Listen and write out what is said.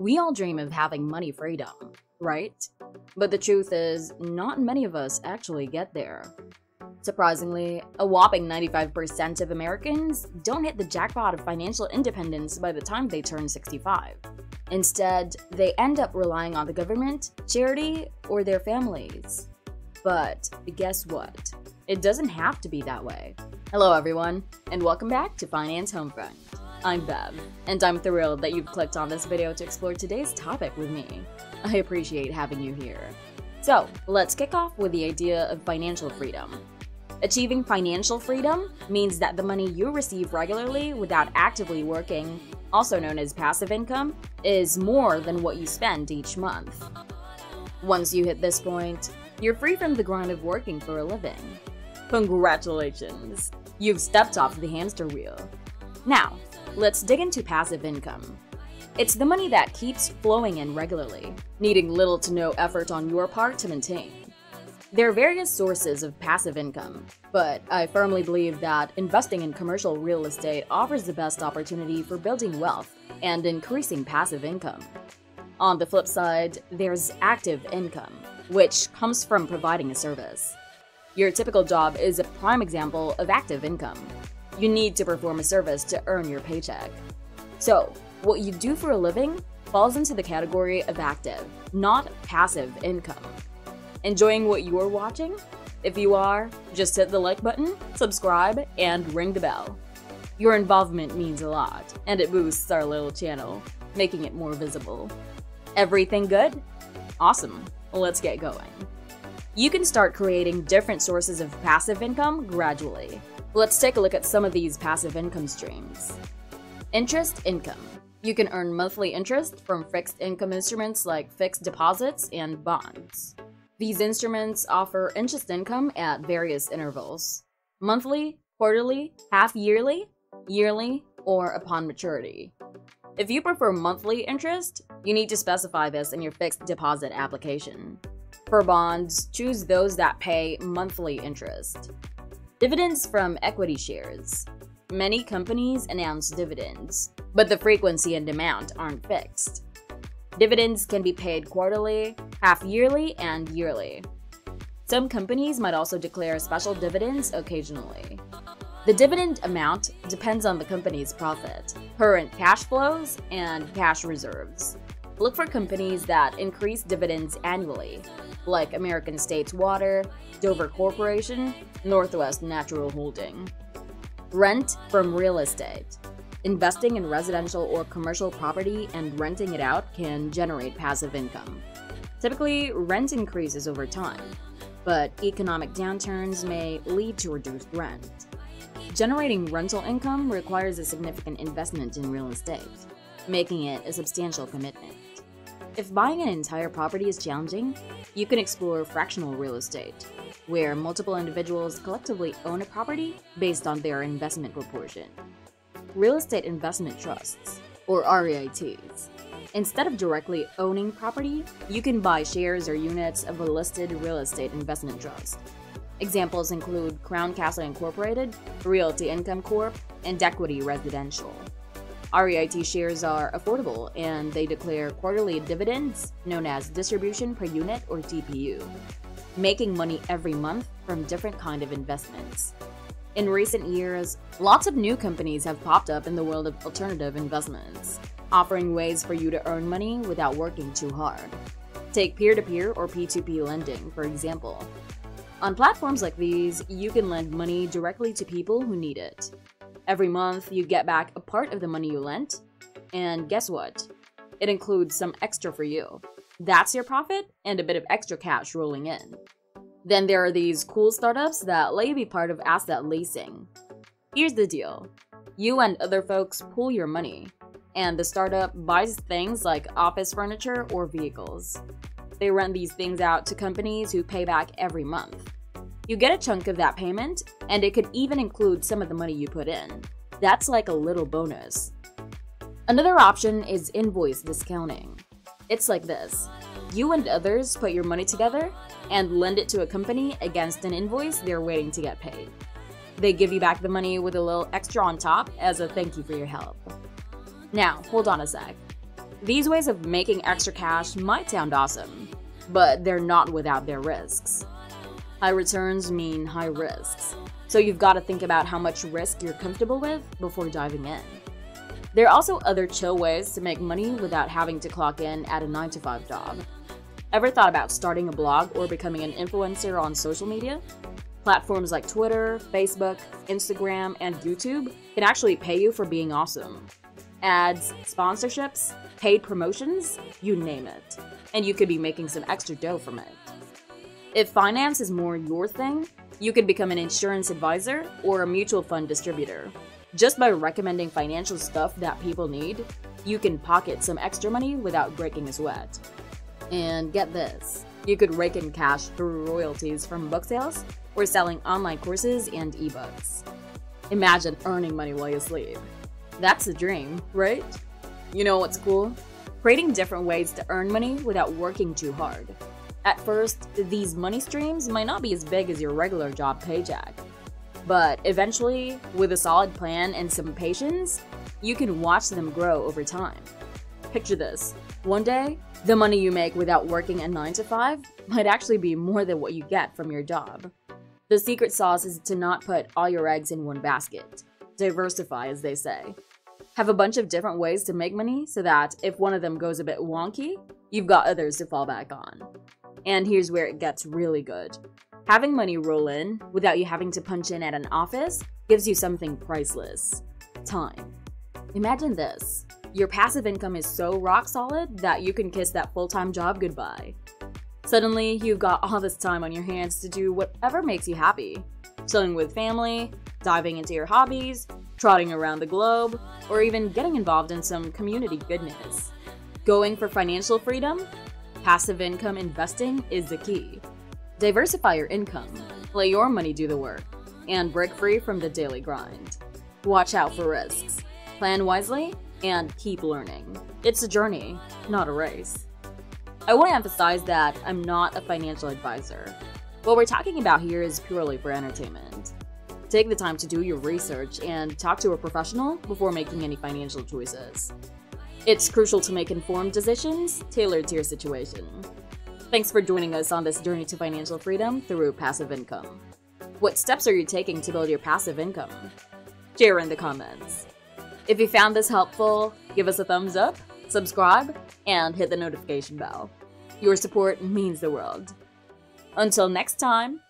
We all dream of having money freedom, right? But the truth is, not many of us actually get there. Surprisingly, a whopping 95% of Americans don't hit the jackpot of financial independence by the time they turn 65. Instead, they end up relying on the government, charity, or their families. But guess what? It doesn't have to be that way. Hello, everyone, and welcome back to Finance Home Front. I'm Bev, and I'm thrilled that you've clicked on this video to explore today's topic with me. I appreciate having you here. So, let's kick off with the idea of financial freedom. Achieving financial freedom means that the money you receive regularly without actively working, also known as passive income, is more than what you spend each month. Once you hit this point, you're free from the grind of working for a living. Congratulations! You've stepped off the hamster wheel. Now, let's dig into passive income. It's the money that keeps flowing in regularly, needing little to no effort on your part to maintain. There are various sources of passive income, but I firmly believe that investing in commercial real estate offers the best opportunity for building wealth and increasing passive income. On the flip side, there's active income, which comes from providing a service. Your typical job is a prime example of active income. You need to perform a service to earn your paycheck. So, what you do for a living falls into the category of active, not passive income. Enjoying what you're watching? If you are, just hit the like button, subscribe, and ring the bell. Your involvement means a lot, and it boosts our little channel, making it more visible. Everything good? Awesome, let's get going. You can start creating different sources of passive income gradually. Let's take a look at some of these passive income streams. Interest income. You can earn monthly interest from fixed income instruments like fixed deposits and bonds. These instruments offer interest income at various intervals monthly, quarterly, half yearly, yearly, or upon maturity. If you prefer monthly interest, you need to specify this in your fixed deposit application. For bonds, choose those that pay monthly interest. Dividends from equity shares. Many companies announce dividends, but the frequency and amount aren't fixed. Dividends can be paid quarterly, half yearly, and yearly. Some companies might also declare special dividends occasionally. The dividend amount depends on the company's profit, current cash flows, and cash reserves. Look for companies that increase dividends annually, like American States Water, Dover Corporation, Northwest Natural Holding. Rent from real estate. Investing in residential or commercial property and renting it out can generate passive income. Typically, rent increases over time, but economic downturns may lead to reduced rent. Generating rental income requires a significant investment in real estate, making it a substantial commitment. If buying an entire property is challenging, you can explore fractional real estate, where multiple individuals collectively own a property based on their investment proportion real estate investment trusts, or REITs. Instead of directly owning property, you can buy shares or units of a listed real estate investment trust. Examples include Crown Castle Incorporated, Realty Income Corp, and Equity Residential. REIT shares are affordable and they declare quarterly dividends, known as distribution per unit or DPU, making money every month from different kind of investments. In recent years, lots of new companies have popped up in the world of alternative investments, offering ways for you to earn money without working too hard. Take peer to peer or P2P lending, for example. On platforms like these, you can lend money directly to people who need it. Every month, you get back a part of the money you lent, and guess what? It includes some extra for you. That's your profit and a bit of extra cash rolling in. Then there are these cool startups that let you be part of asset leasing. Here's the deal you and other folks pool your money, and the startup buys things like office furniture or vehicles. They rent these things out to companies who pay back every month. You get a chunk of that payment, and it could even include some of the money you put in. That's like a little bonus. Another option is invoice discounting. It's like this you and others put your money together and lend it to a company against an invoice they're waiting to get paid. They give you back the money with a little extra on top as a thank you for your help. Now, hold on a sec. These ways of making extra cash might sound awesome, but they're not without their risks. High returns mean high risks, so you've got to think about how much risk you're comfortable with before diving in. There are also other chill ways to make money without having to clock in at a 9 to 5 job. Ever thought about starting a blog or becoming an influencer on social media? Platforms like Twitter, Facebook, Instagram, and YouTube can actually pay you for being awesome. Ads, sponsorships, paid promotions, you name it. And you could be making some extra dough from it. If finance is more your thing, you could become an insurance advisor or a mutual fund distributor. Just by recommending financial stuff that people need, you can pocket some extra money without breaking a sweat. And get this, you could rake in cash through royalties from book sales or selling online courses and ebooks. Imagine earning money while you sleep. That's a dream, right? You know what's cool? Creating different ways to earn money without working too hard. At first, these money streams might not be as big as your regular job paycheck, but eventually, with a solid plan and some patience, you can watch them grow over time. Picture this one day, the money you make without working a 9 to 5 might actually be more than what you get from your job. The secret sauce is to not put all your eggs in one basket. Diversify, as they say. Have a bunch of different ways to make money so that if one of them goes a bit wonky, you've got others to fall back on. And here's where it gets really good. Having money roll in without you having to punch in at an office gives you something priceless time. Imagine this your passive income is so rock solid that you can kiss that full time job goodbye. Suddenly, you've got all this time on your hands to do whatever makes you happy chilling with family, diving into your hobbies, trotting around the globe, or even getting involved in some community goodness. Going for financial freedom? Passive income investing is the key. Diversify your income, let your money do the work, and break free from the daily grind. Watch out for risks, plan wisely, and keep learning. It's a journey, not a race. I want to emphasize that I'm not a financial advisor. What we're talking about here is purely for entertainment. Take the time to do your research and talk to a professional before making any financial choices. It's crucial to make informed decisions tailored to your situation. Thanks for joining us on this journey to financial freedom through passive income. What steps are you taking to build your passive income? Share in the comments. If you found this helpful, give us a thumbs up, subscribe, and hit the notification bell. Your support means the world. Until next time,